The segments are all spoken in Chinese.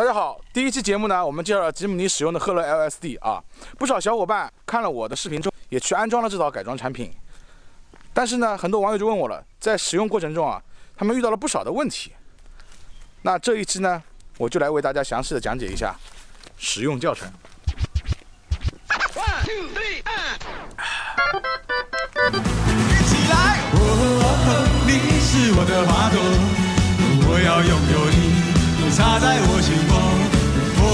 大家好，第一期节目呢，我们介绍了吉姆尼使用的赫勒 LSD 啊，不少小伙伴看了我的视频之后，也去安装了这套改装产品。但是呢，很多网友就问我了，在使用过程中啊，他们遇到了不少的问题。那这一期呢，我就来为大家详细的讲解一下使用教程。One two three，一起来！你是我的花朵，我要拥有你。插在我心窝，哦，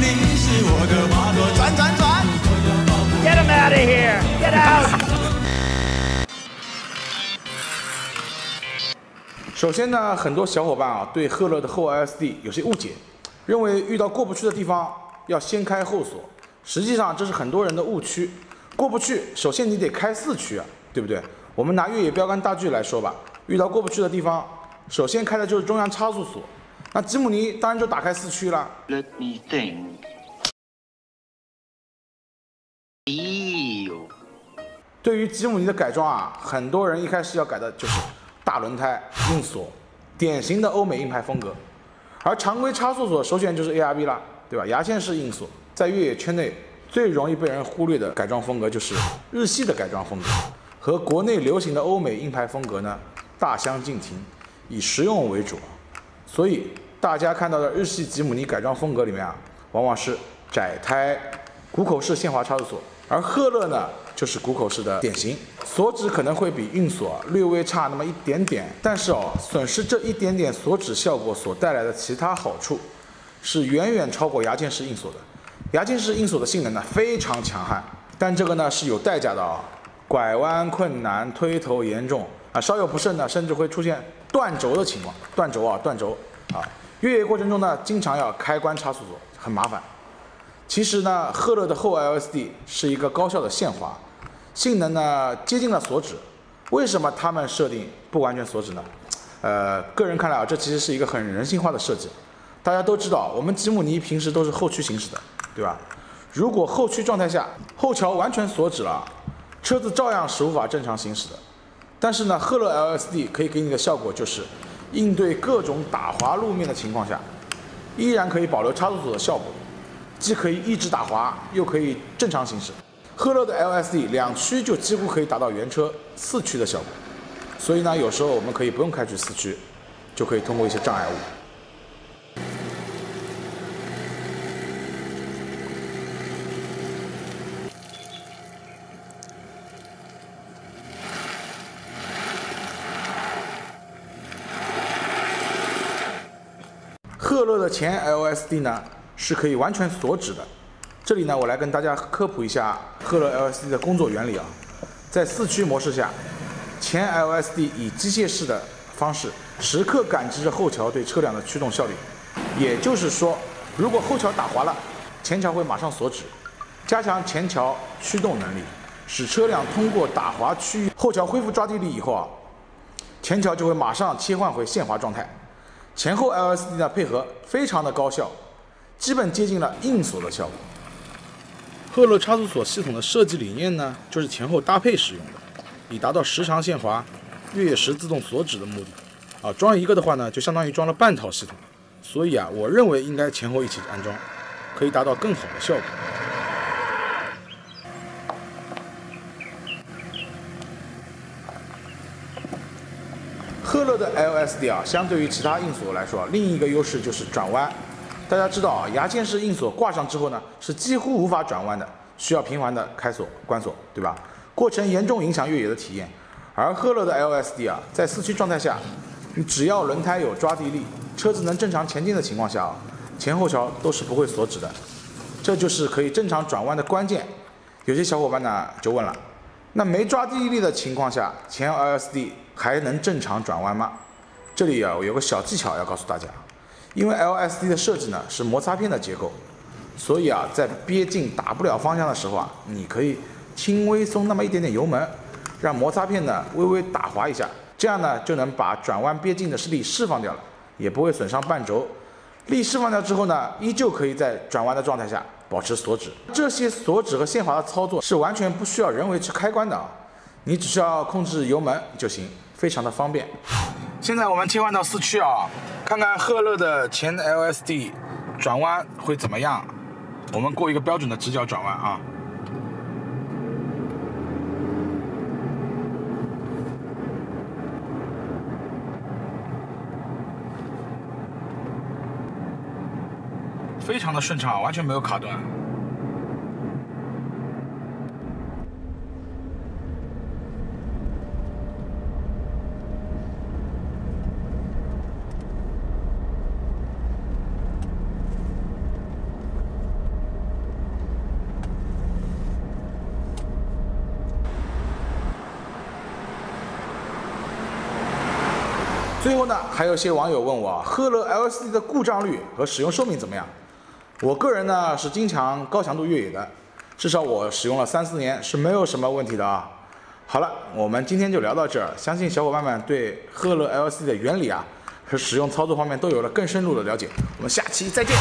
你是我的花朵，转转转。Get him out of here! Get out! 首先呢，很多小伙伴啊对赫勒的后 LSD 有些误解，认为遇到过不去的地方要先开后锁。实际上这是很多人的误区。过不去，首先你得开四驱啊，对不对？我们拿越野标杆大锯来说吧，遇到过不去的地方，首先开的就是中央差速锁。那吉姆尼当然就打开四驱了。Let me think。对于吉姆尼的改装啊，很多人一开始要改的就是大轮胎、硬锁，典型的欧美硬派风格。而常规差速锁首选就是 ARB 啦，对吧？牙线式硬锁，在越野圈内最容易被人忽略的改装风格就是日系的改装风格，和国内流行的欧美硬派风格呢大相径庭，以实用为主，所以。大家看到的日系吉姆尼改装风格里面啊，往往是窄胎、鼓口式限滑差速锁，而赫勒呢就是鼓口式的典型，锁止可能会比运锁略微差那么一点点，但是哦，损失这一点点锁止效果所带来的其他好处，是远远超过牙签式硬锁的。牙签式硬锁的性能呢非常强悍，但这个呢是有代价的啊，拐弯困难、推头严重啊，稍有不慎呢，甚至会出现断轴的情况，断轴啊，断轴啊。越野过程中呢，经常要开关差速锁，很麻烦。其实呢，赫勒的后 LSD 是一个高效的限滑，性能呢接近了锁止。为什么他们设定不完全锁止呢？呃，个人看来啊，这其实是一个很人性化的设计。大家都知道，我们吉姆尼平时都是后驱行驶的，对吧？如果后驱状态下后桥完全锁止了，车子照样是无法正常行驶的。但是呢，赫勒 LSD 可以给你的效果就是。应对各种打滑路面的情况下，依然可以保留差速锁的效果，既可以抑制打滑，又可以正常行驶。赫勒的 LSD 两驱就几乎可以达到原车四驱的效果，所以呢，有时候我们可以不用开去四驱，就可以通过一些障碍物。赫勒的前 LSD 呢是可以完全锁止的。这里呢，我来跟大家科普一下赫勒 LSD 的工作原理啊。在四驱模式下，前 LSD 以机械式的方式时刻感知着后桥对车辆的驱动效率。也就是说，如果后桥打滑了，前桥会马上锁止，加强前桥驱动能力，使车辆通过打滑区域后桥恢复抓地力以后啊，前桥就会马上切换回限滑状态。前后 LSD 的配合非常的高效，基本接近了硬锁的效果。赫勒差速锁系统的设计理念呢，就是前后搭配使用的，以达到时长限滑、越野时自动锁止的目的。啊，装一个的话呢，就相当于装了半套系统。所以啊，我认为应该前后一起安装，可以达到更好的效果。赫勒的 LSD 啊，相对于其他硬锁来说，另一个优势就是转弯。大家知道啊，牙签式硬锁挂上之后呢，是几乎无法转弯的，需要频繁的开锁、关锁，对吧？过程严重影响越野的体验。而赫勒的 LSD 啊，在四驱状态下，你只要轮胎有抓地力，车子能正常前进的情况下啊，前后桥都是不会锁止的。这就是可以正常转弯的关键。有些小伙伴呢就问了，那没抓地力的情况下，前 LSD？还能正常转弯吗？这里啊我有个小技巧要告诉大家，因为 LSD 的设计呢是摩擦片的结构，所以啊在憋劲打不了方向的时候啊，你可以轻微松那么一点点油门，让摩擦片呢微微打滑一下，这样呢就能把转弯憋劲的力释放掉了，也不会损伤半轴。力释放掉之后呢，依旧可以在转弯的状态下保持锁止。这些锁止和限滑的操作是完全不需要人为去开关的啊，你只需要控制油门就行。非常的方便。现在我们切换到四驱啊，看看赫勒的前 LSD 转弯会怎么样？我们过一个标准的直角转弯啊。非常的顺畅，完全没有卡顿。最后呢，还有些网友问我，赫勒 LCD 的故障率和使用寿命怎么样？我个人呢是经常高强度越野的，至少我使用了三四年是没有什么问题的啊。好了，我们今天就聊到这儿，相信小伙伴们对赫勒 LCD 的原理啊和使用操作方面都有了更深入的了解。我们下期再见。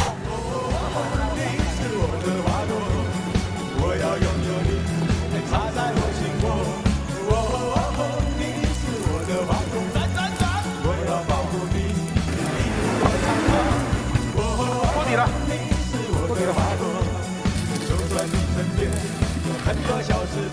花朵就算你身边有很多小事